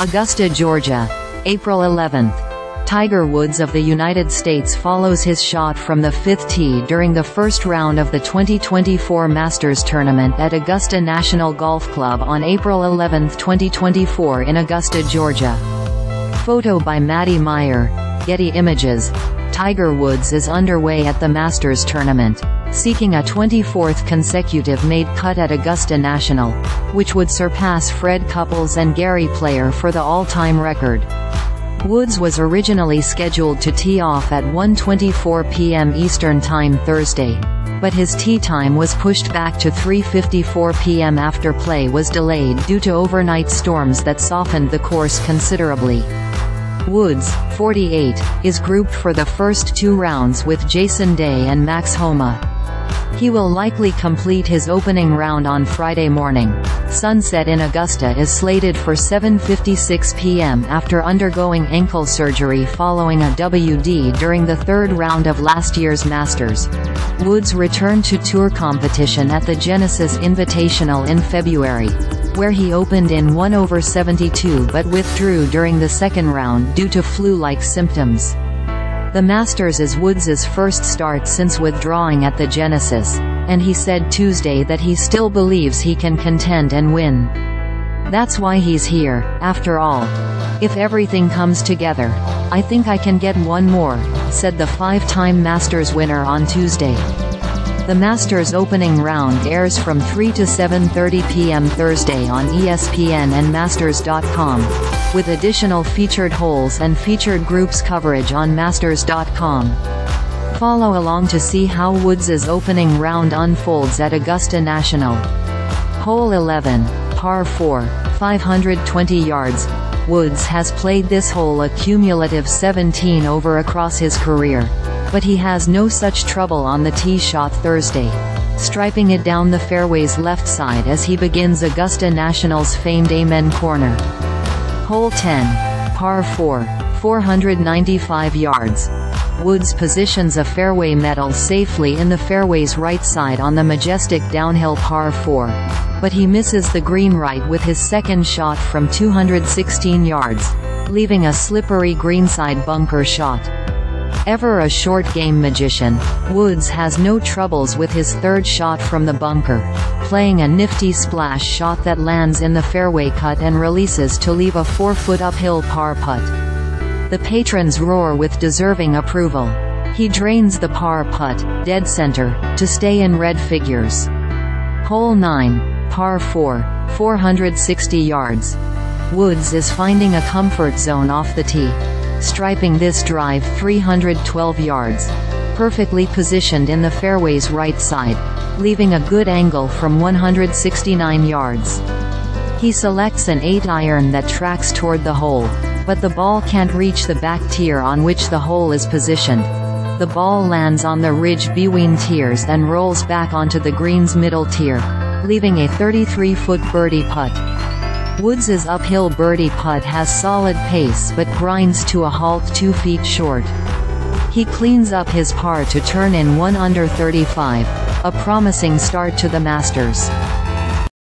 Augusta, Georgia, April 11th. Tiger Woods of the United States follows his shot from the fifth tee during the first round of the 2024 Masters Tournament at Augusta National Golf Club on April 11, 2024 in Augusta, Georgia. Photo by Maddie Meyer, Getty Images. Tiger Woods is underway at the Masters Tournament, seeking a 24th consecutive made cut at Augusta National, which would surpass Fred Couples and Gary Player for the all-time record. Woods was originally scheduled to tee off at 1.24 p.m. Eastern Time Thursday, but his tee time was pushed back to 3.54 p.m. after play was delayed due to overnight storms that softened the course considerably. Woods, 48, is grouped for the first two rounds with Jason Day and Max Homa. He will likely complete his opening round on Friday morning. Sunset in Augusta is slated for 7.56 p.m. after undergoing ankle surgery following a WD during the third round of last year's Masters. Woods returned to tour competition at the Genesis Invitational in February where he opened in 1 over 72 but withdrew during the second round due to flu-like symptoms. The Masters is Woods' first start since withdrawing at the Genesis, and he said Tuesday that he still believes he can contend and win. That's why he's here, after all. If everything comes together, I think I can get one more, said the five-time Masters winner on Tuesday. The Masters opening round airs from 3 to 7.30 p.m. Thursday on ESPN and Masters.com, with additional featured holes and featured groups coverage on Masters.com. Follow along to see how Woods' opening round unfolds at Augusta National. Hole 11, par 4, 520 yards. Woods has played this hole a cumulative 17 over across his career but he has no such trouble on the tee shot Thursday. Striping it down the fairway's left side as he begins Augusta National's famed Amen Corner. Hole 10. Par 4. 495 yards. Woods positions a fairway metal safely in the fairway's right side on the majestic downhill par 4. But he misses the green right with his second shot from 216 yards, leaving a slippery greenside bunker shot. Ever a short game magician, Woods has no troubles with his third shot from the bunker, playing a nifty splash shot that lands in the fairway cut and releases to leave a 4-foot uphill par putt. The patrons roar with deserving approval. He drains the par putt, dead center, to stay in red figures. Hole 9, par 4, 460 yards. Woods is finding a comfort zone off the tee striping this drive 312 yards. Perfectly positioned in the fairway's right side, leaving a good angle from 169 yards. He selects an 8-iron that tracks toward the hole, but the ball can't reach the back tier on which the hole is positioned. The ball lands on the ridge between tiers and rolls back onto the green's middle tier, leaving a 33-foot birdie putt. Woods's uphill birdie putt has solid pace but grinds to a halt 2 feet short. He cleans up his par to turn in 1 under 35, a promising start to the Masters.